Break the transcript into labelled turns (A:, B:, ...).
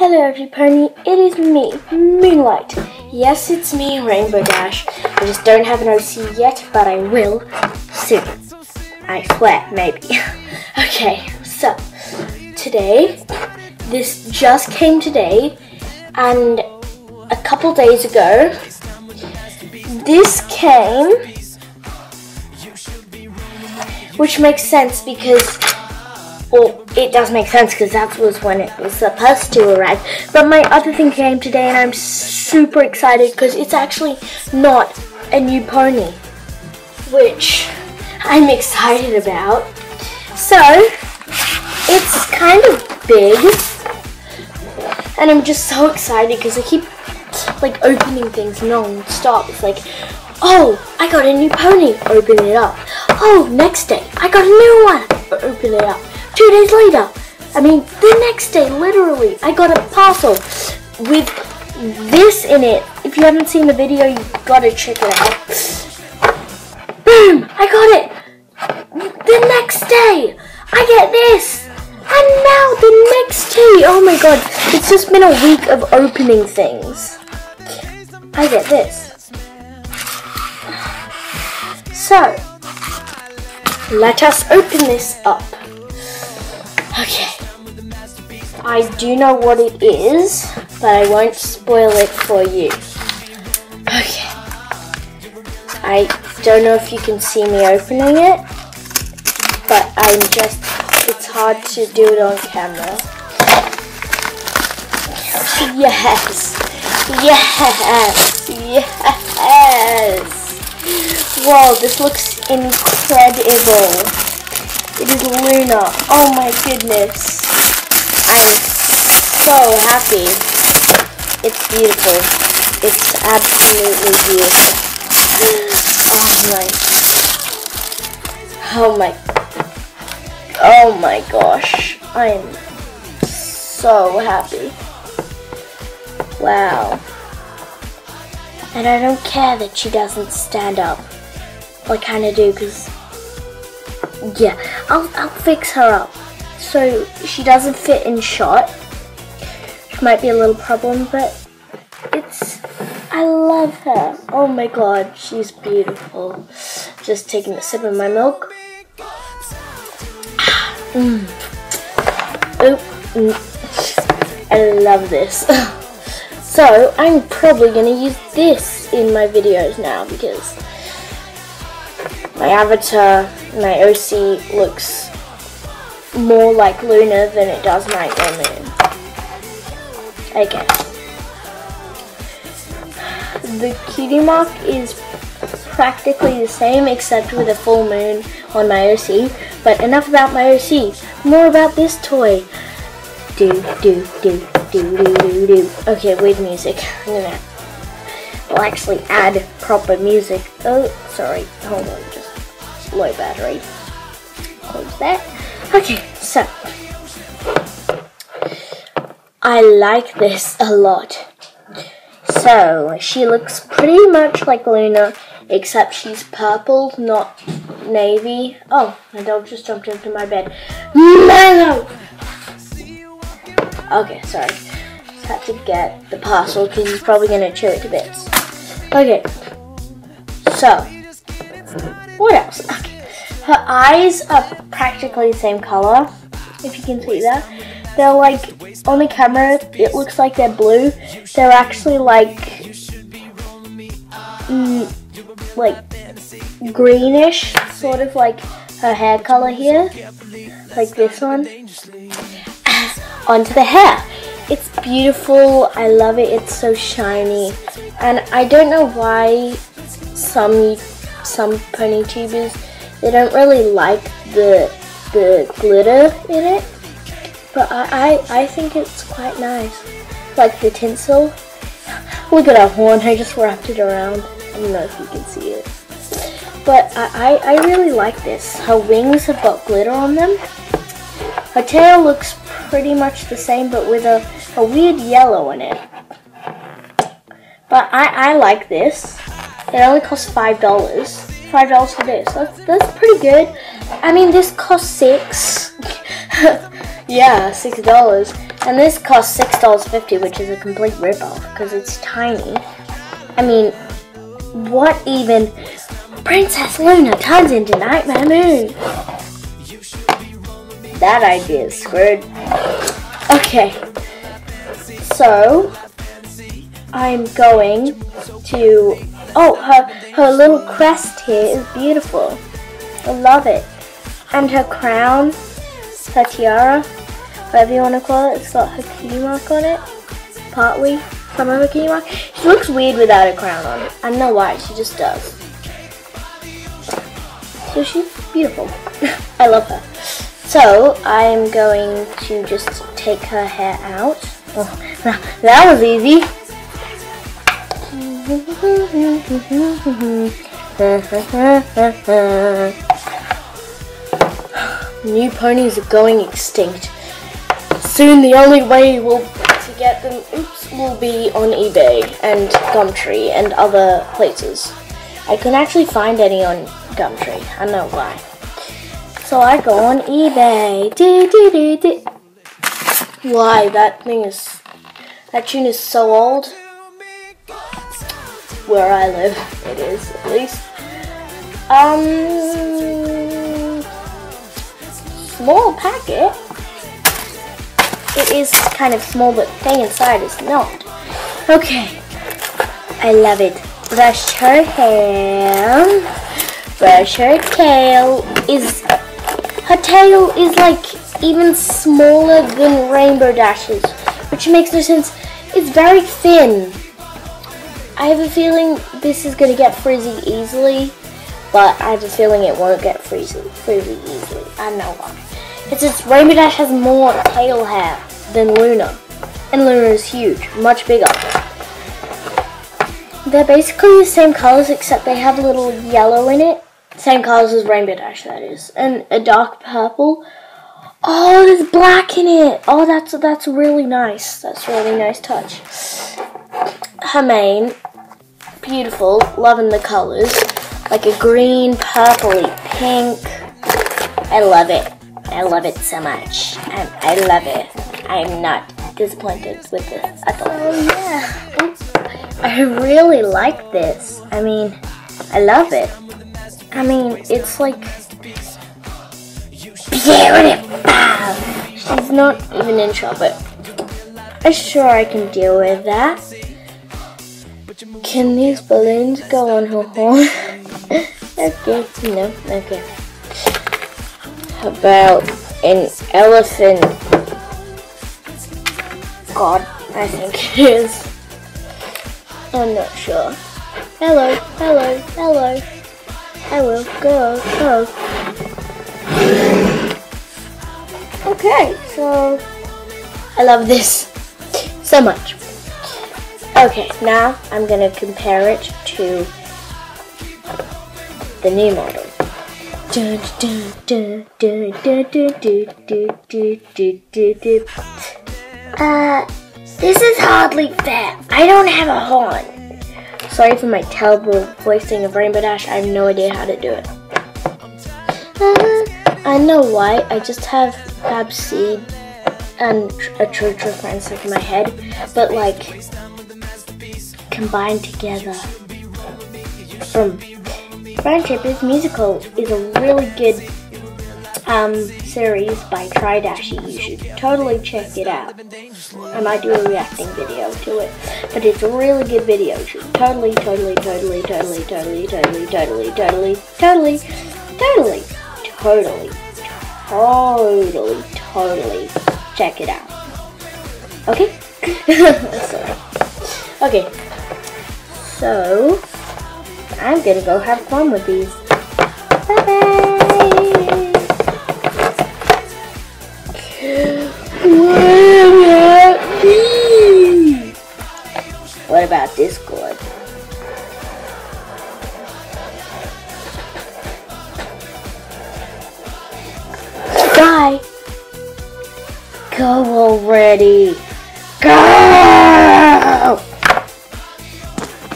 A: Hello everybody, it is me, Moonlight. Yes, it's me, Rainbow Dash. I just don't have an OC yet, but I will soon. I swear, maybe. okay, so today, this just came today, and a couple days ago, this came, which makes sense because well, it does make sense because that was when it was supposed to arrive. But my other thing came today and I'm super excited because it's actually not a new pony. Which I'm excited about. So, it's kind of big. And I'm just so excited because I keep like opening things non-stop. It's like, oh, I got a new pony. Open it up. Oh, next day, I got a new one. Open it up Two days later, I mean the next day, literally, I got a parcel with this in it. If you haven't seen the video, you gotta check it out. Boom! I got it! The next day, I get this! And now the next day, oh my god, it's just been a week of opening things. I get this. So, let us open this up. Okay. I do know what it is, but I won't spoil it for you. Okay. I don't know if you can see me opening it, but I'm just, it's hard to do it on camera. Yes! Yes! Yes! Whoa, this looks incredible. Is Luna. Oh my goodness. I'm so happy. It's beautiful. It's absolutely beautiful. Oh my. Oh my. Oh my gosh. I'm so happy. Wow. And I don't care that she doesn't stand up. I kind of do because yeah, I'll, I'll fix her up so she doesn't fit in shot. Might be a little problem, but it's, I love her. Oh my god, she's beautiful. Just taking a sip of my milk. Mm. Oop. I love this. so, I'm probably going to use this in my videos now because my avatar, my OC looks more like Luna than it does Nightmare Moon. Okay. The cutie mark is practically the same except with a full moon on my OC. But enough about my OC. More about this toy. Do, do, do, do, do, do, do. Okay, wait music. I'm gonna I'll actually add proper music. Oh, sorry. Hold on, low battery. Close that. Okay, so I like this a lot. So she looks pretty much like Luna, except she's purple, not navy. Oh, my dog just jumped into my bed. Milo! Okay, sorry. Just had to get the parcel because he's probably going to chew it to bits. Okay, so what else? Okay. Her eyes are practically the same color, if you can see that. They're like, on the camera, it looks like they're blue. They're actually like, mm, like greenish, sort of like her hair color here, like this one, onto the hair. It's beautiful, I love it, it's so shiny, and I don't know why some some pony tubers, they don't really like the the glitter in it. But I, I, I think it's quite nice. Like the tinsel. Look at that horn, I just wrapped it around. I don't know if you can see it. But I, I, I really like this. Her wings have got glitter on them. Her tail looks pretty much the same but with a, a weird yellow in it. But I, I like this. It only costs five dollars. Five dollars for this. That's that's pretty good. I mean, this costs six. yeah, six dollars. And this costs $6.50, which is a complete ripoff because it's tiny. I mean, what even? Princess Luna turns into Nightmare Moon. That idea is screwed. Okay. So, I'm going to... Oh, her, her little crest here is beautiful. I love it. And her crown, her tiara, whatever you want to call it, it's got her key mark on it. Partly some of her key mark. She looks weird without a crown on. It. I don't know why, she just does. So she's beautiful. I love her. So I'm going to just take her hair out. Oh, that was easy. New ponies are going extinct. Soon the only way we'll to get them oops will be on eBay and Gumtree and other places. I couldn't actually find any on Gumtree. I know why. So I go on eBay. Why that thing is that tune is so old. Where I live, it is at least. Um, small packet. It is kind of small, but thing inside is not. Okay, I love it. Brush her hair. Brush her tail. Is her tail is like even smaller than Rainbow Dash's, which makes no sense. It's very thin. I have a feeling this is going to get frizzy easily, but I have a feeling it won't get frizzy, frizzy easily. I know why. It's just Rainbow Dash has more tail hair than Luna, and Luna is huge, much bigger. They're basically the same colors except they have a little yellow in it. Same colors as Rainbow Dash, that is. And a dark purple. Oh, there's black in it. Oh, that's that's really nice. That's a really nice touch. Her mane, beautiful. Loving the colors. Like a green, purpley, pink. I love it. I love it so much. I, I love it. I'm not disappointed with this at all. Oh, yeah. I really like this. I mean, I love it. I mean, it's like beautiful. She's not even in trouble. I'm sure I can deal with that. Can these balloons go on her horn? okay, no, okay. How about an elephant? God, I think it is. I'm not sure. Hello, hello, hello. I will go, go. Okay, so I love this so much. Okay, now I'm gonna compare it to the new model. Uh, this is hardly fair. I don't have a horn. Sorry for my terrible voicing of Rainbow Dash. I have no idea how to do it. Uh, I know why. I just have Babs Seed and a True True Friends in my head, but like combined together. From Friendship is Musical is a really good um, series by Tridashie. You should totally check it out. I might do a reacting video to it, but it's a really good video. You should totally, totally, totally, totally, totally, totally, totally, totally, totally, totally, totally, totally, totally check it out. Okay? Sorry. Okay. So, I'm gonna go have fun with these. Bye bye! What about Discord? Die! Go already! Go!